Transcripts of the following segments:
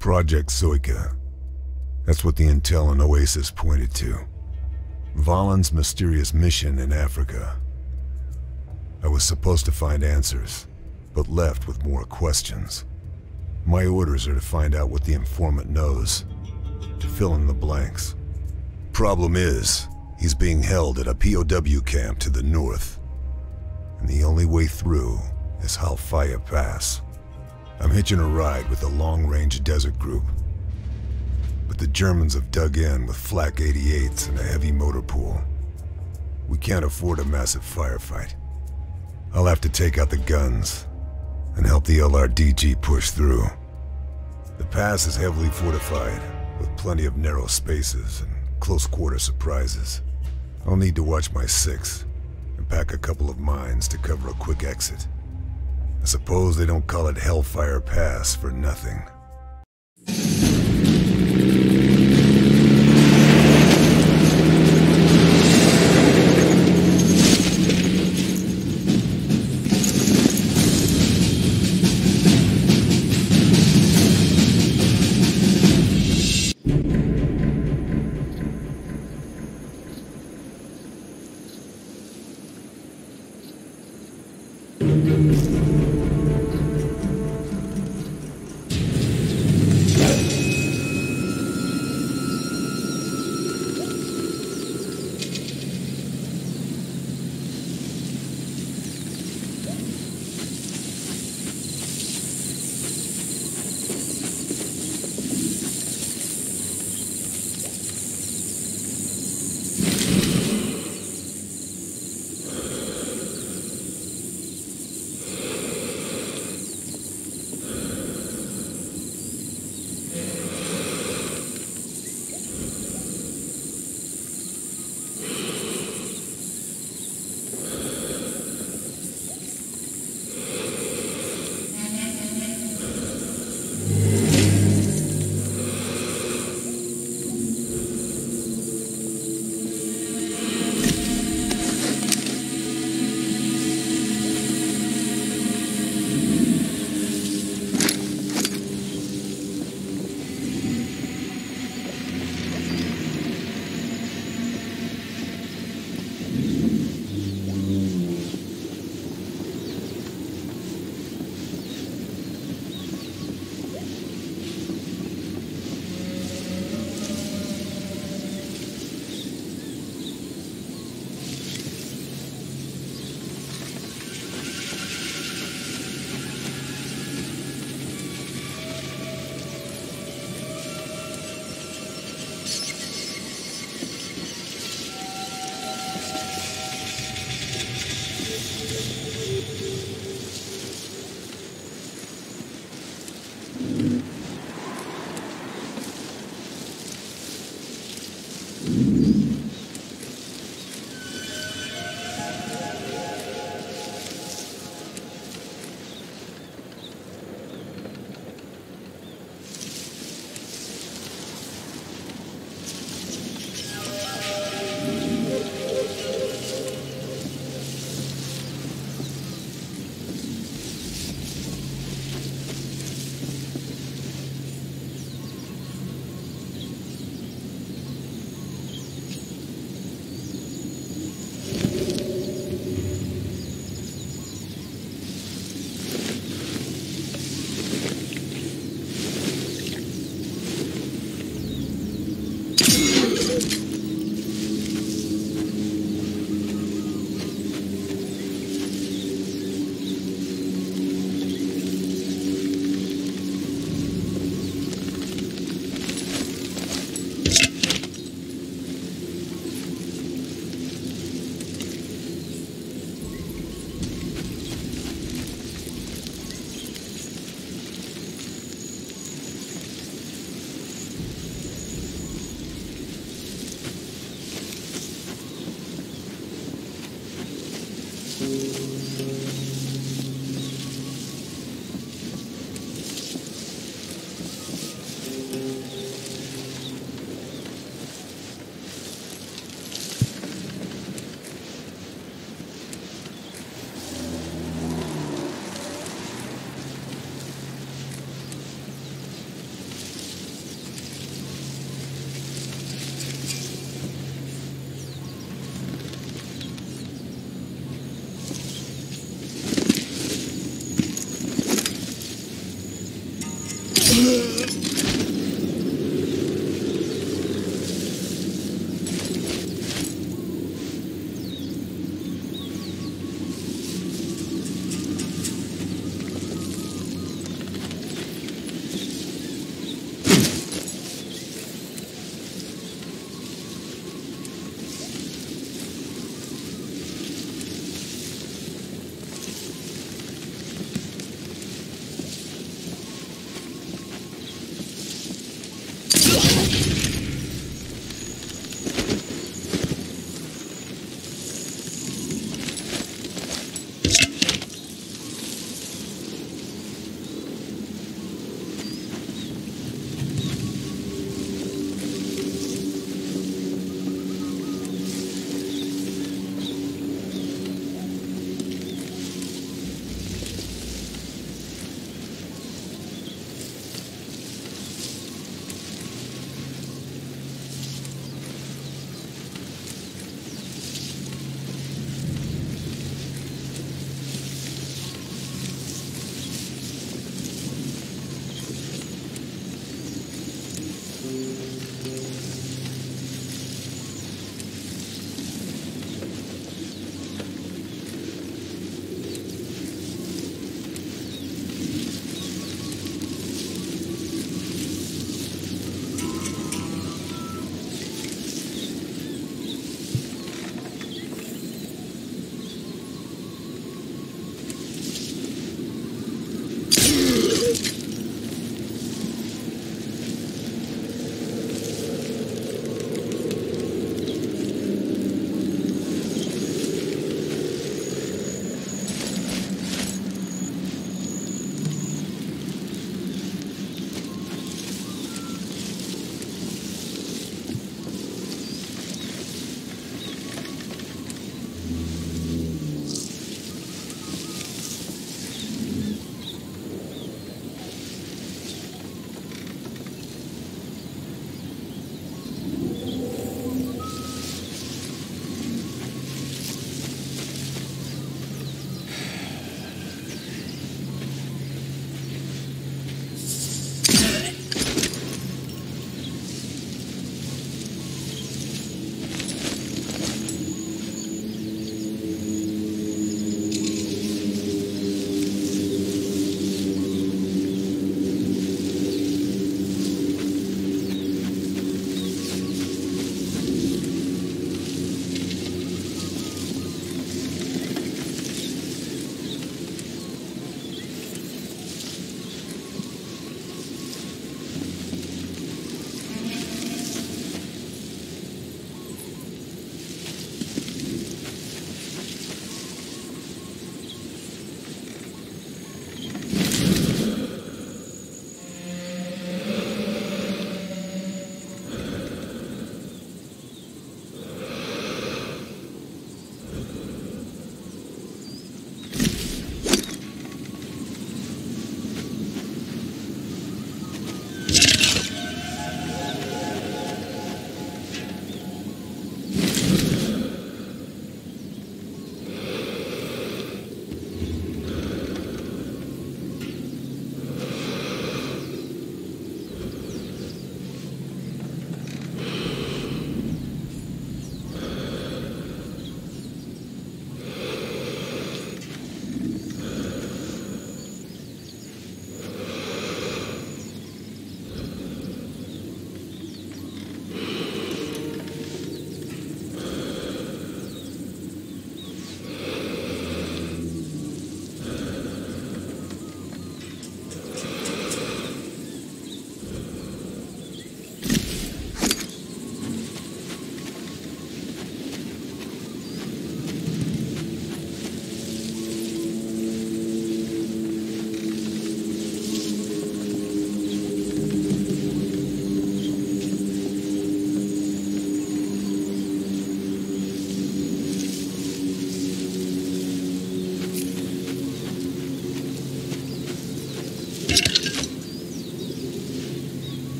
Project Zoika. That's what the intel on Oasis pointed to. Vahlen's mysterious mission in Africa. I was supposed to find answers, but left with more questions. My orders are to find out what the informant knows, to fill in the blanks. Problem is, he's being held at a POW camp to the north. And the only way through is Halfaya Pass. I'm hitching a ride with a long-range desert group. But the Germans have dug in with flak 88s and a heavy motor pool. We can't afford a massive firefight. I'll have to take out the guns and help the LRDG push through. The pass is heavily fortified, with plenty of narrow spaces and close-quarter surprises. I'll need to watch my six and pack a couple of mines to cover a quick exit. I suppose they don't call it Hellfire Pass for nothing.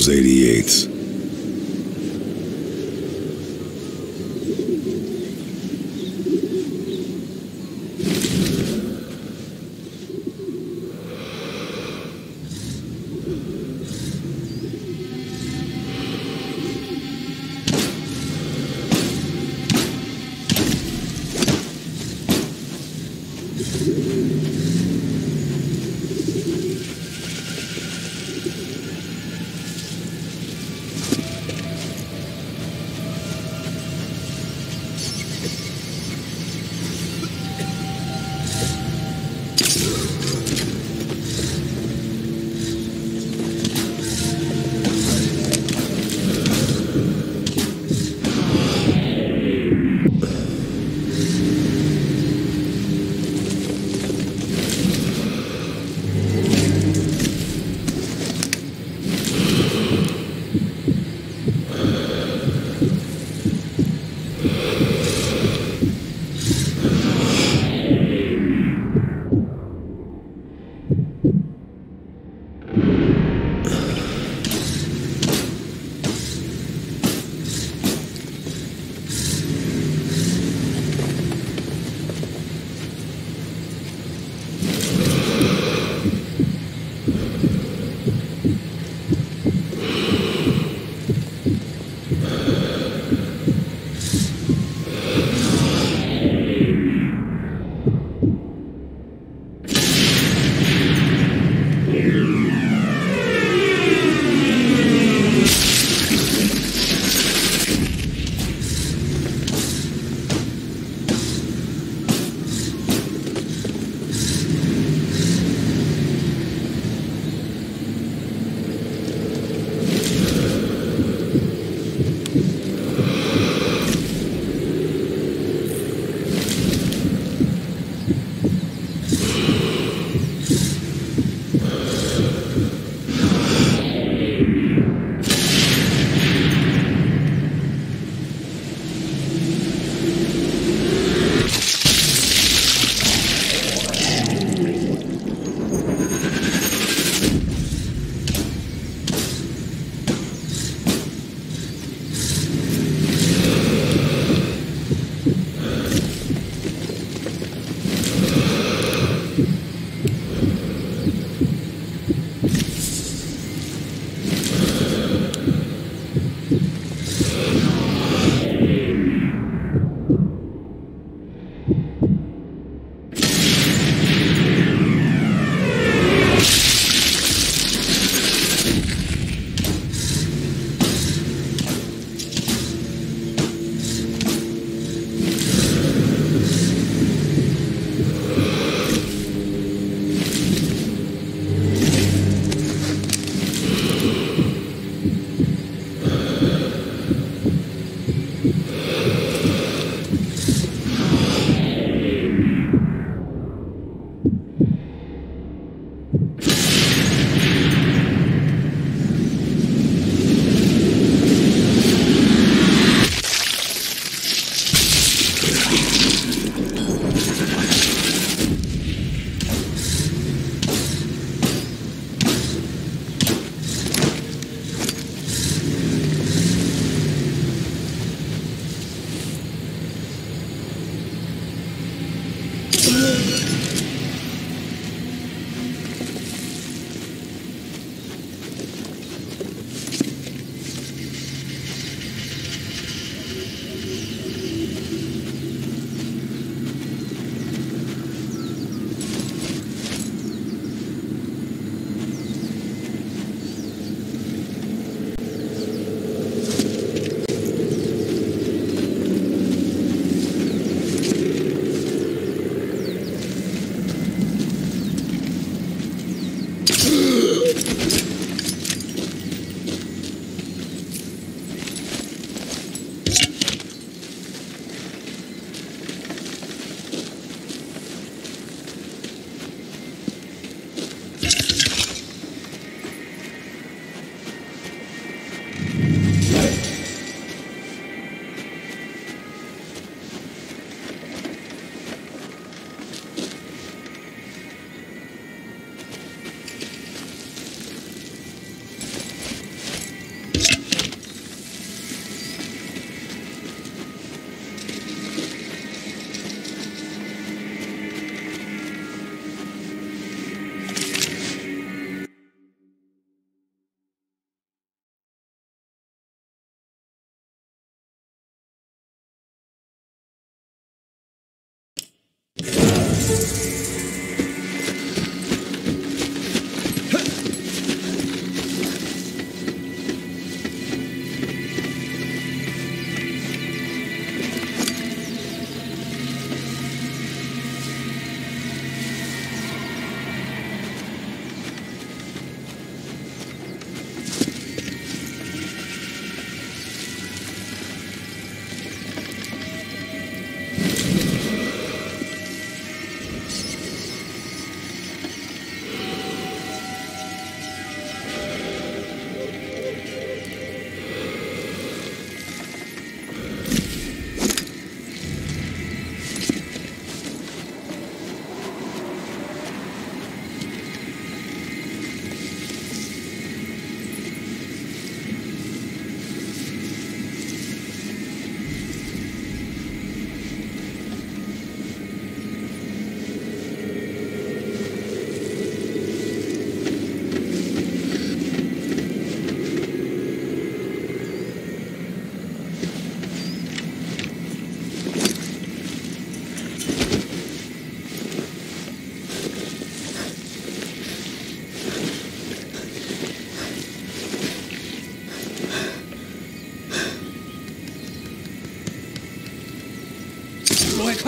those 88s.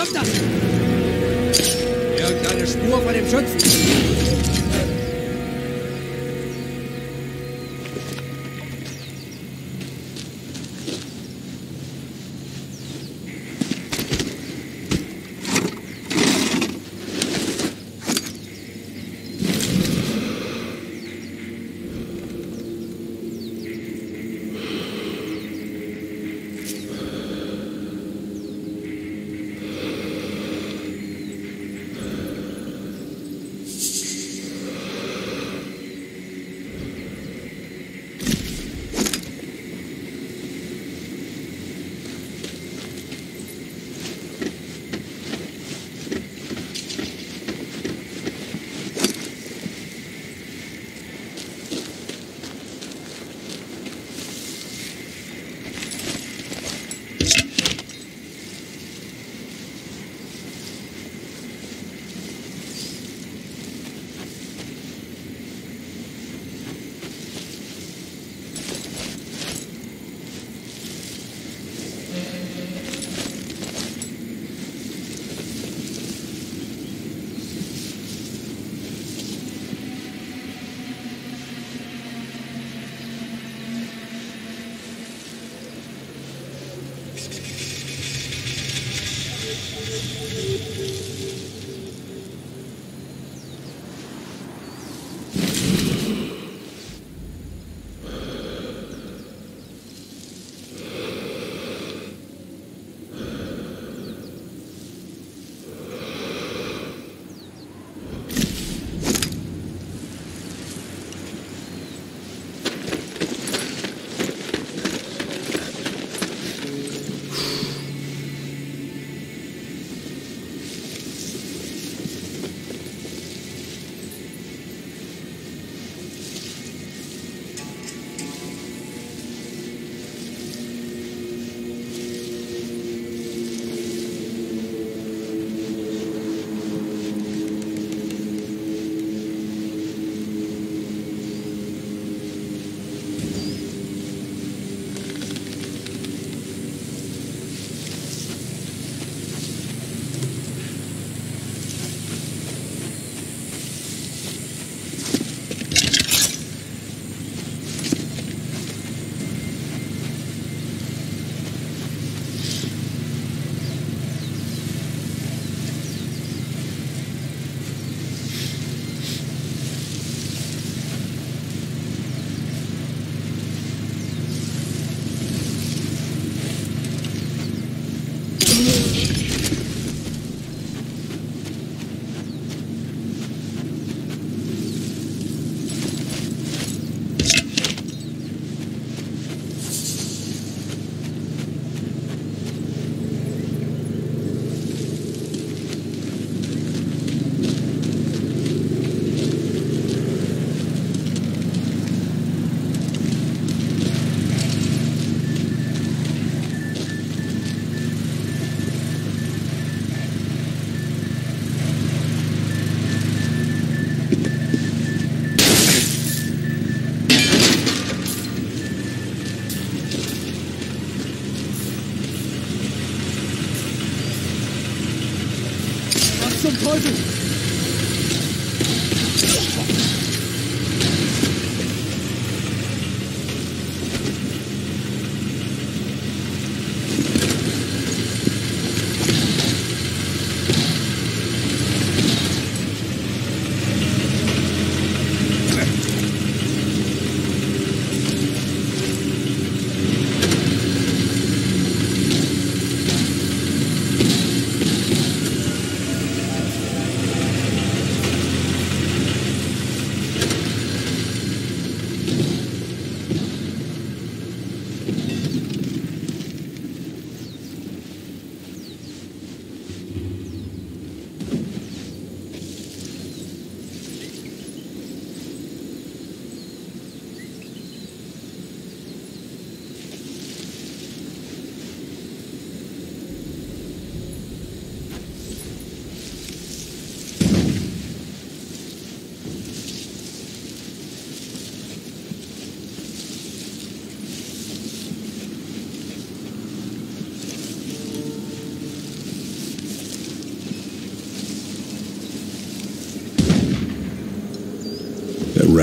Kommt das? Irgendeine Spur von dem Schützen.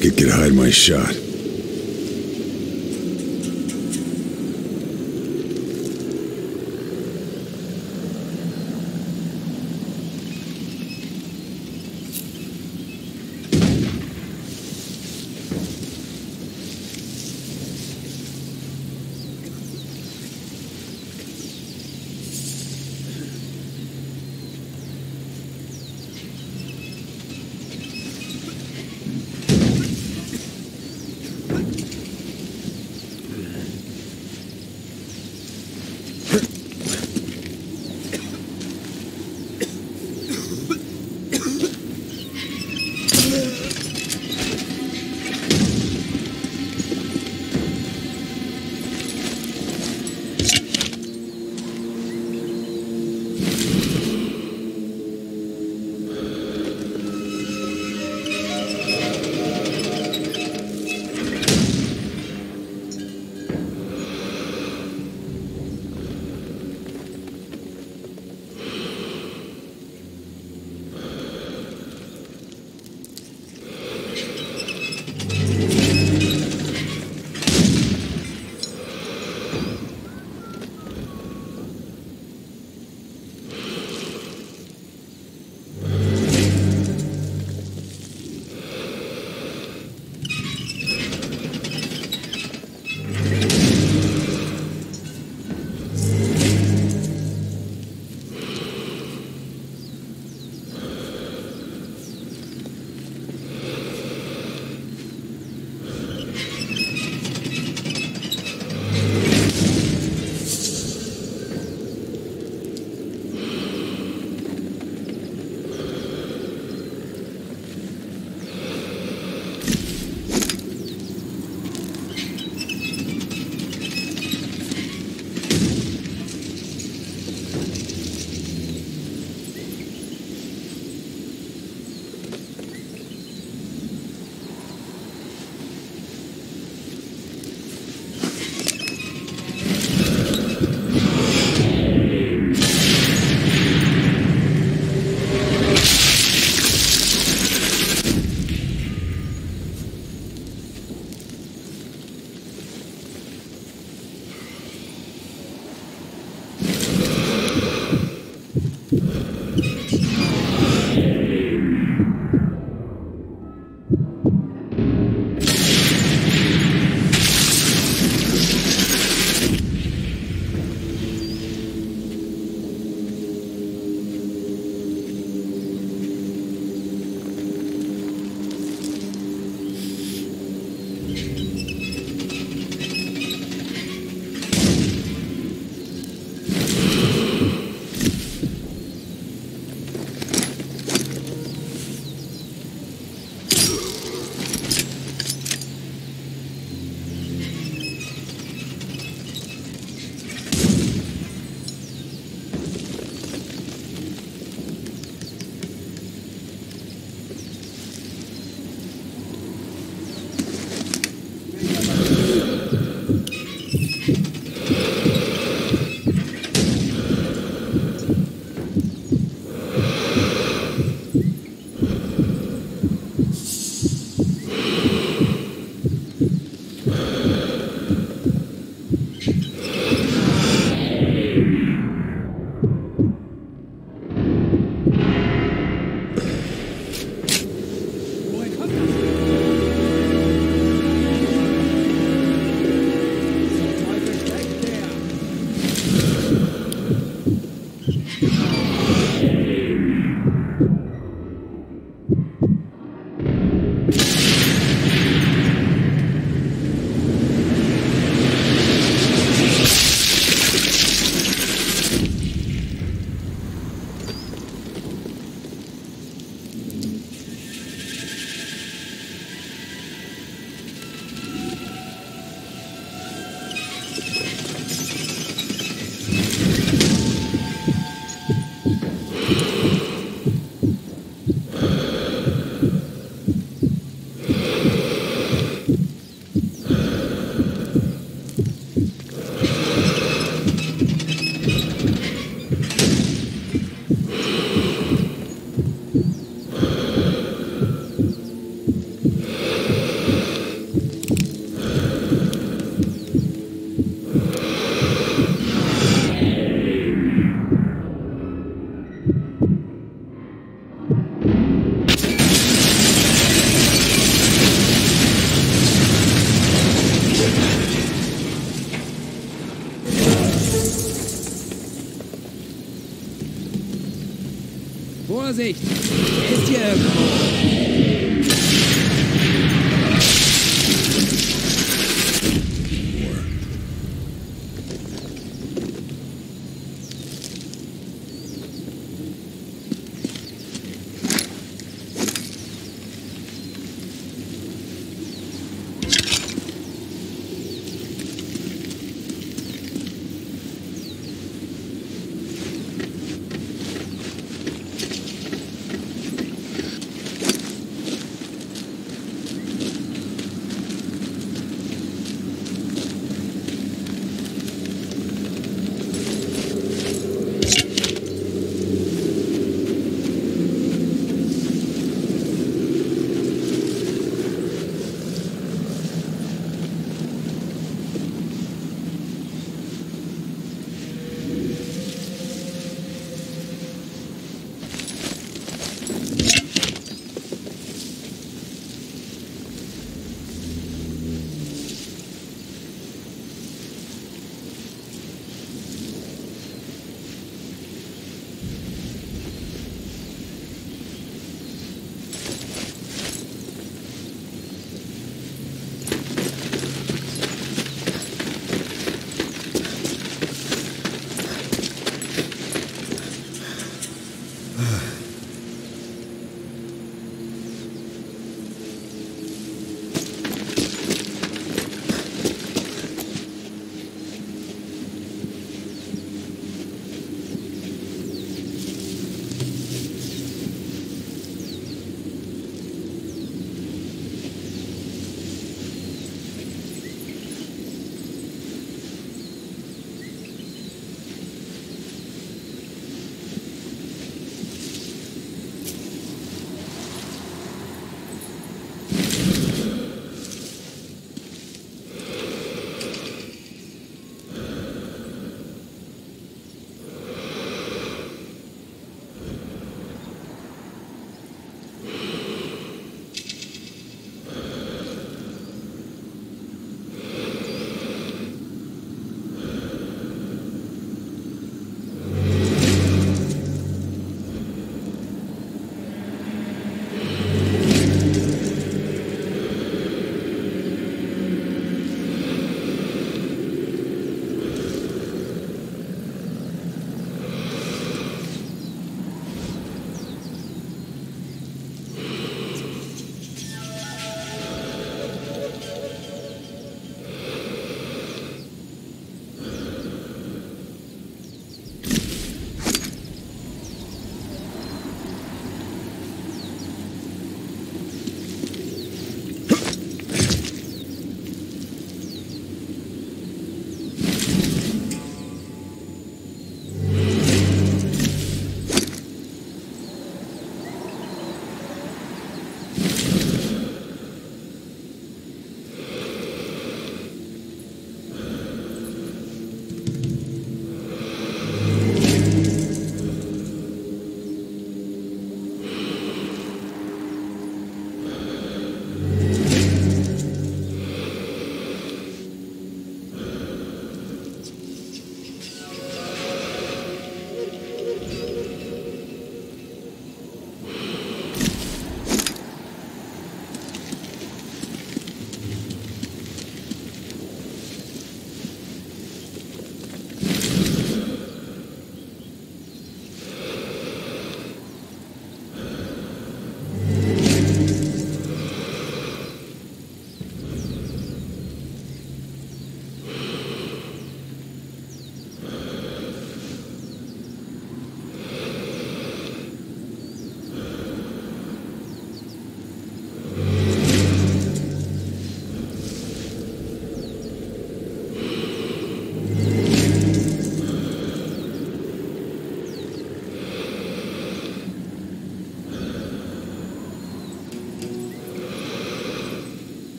Could hide my shot.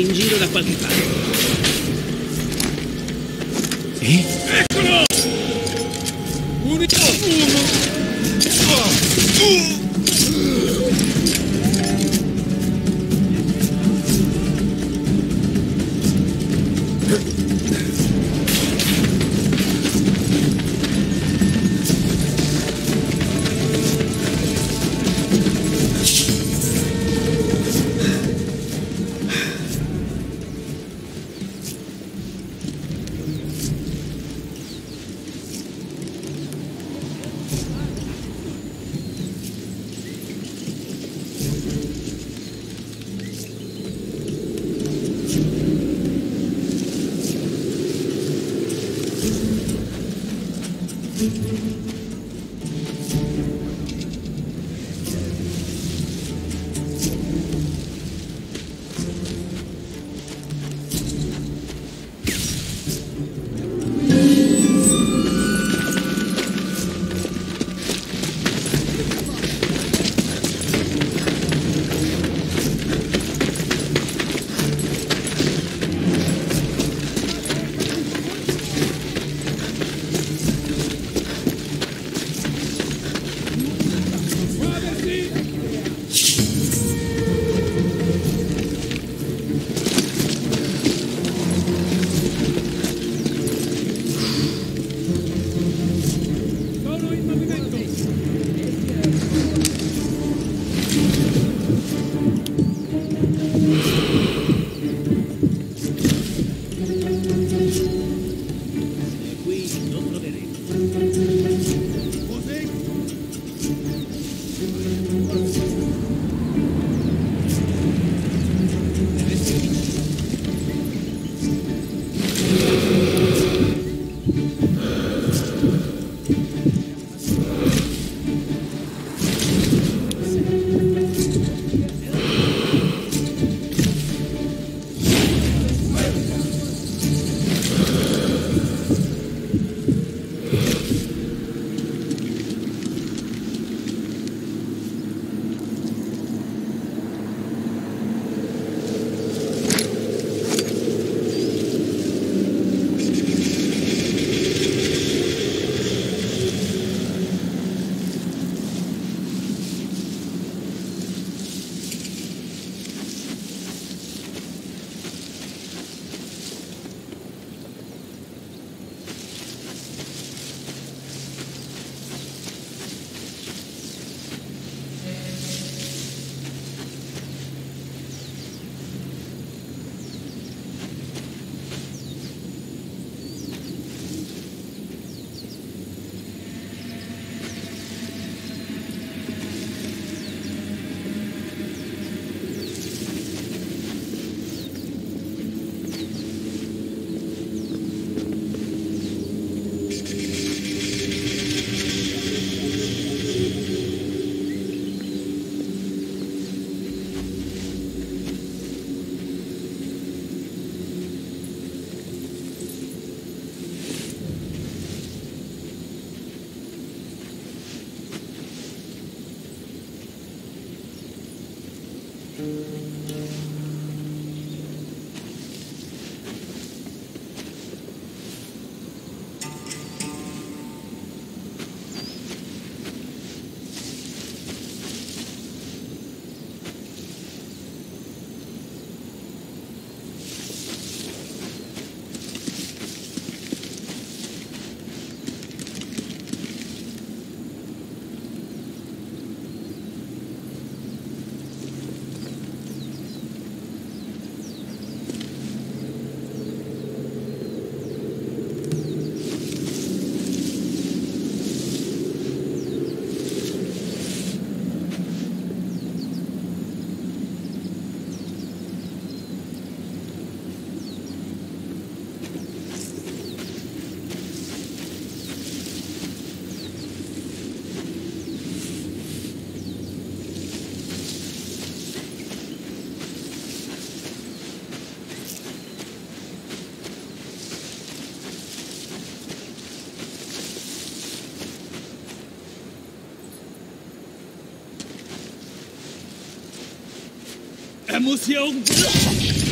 In giro da qualche parte. Muss.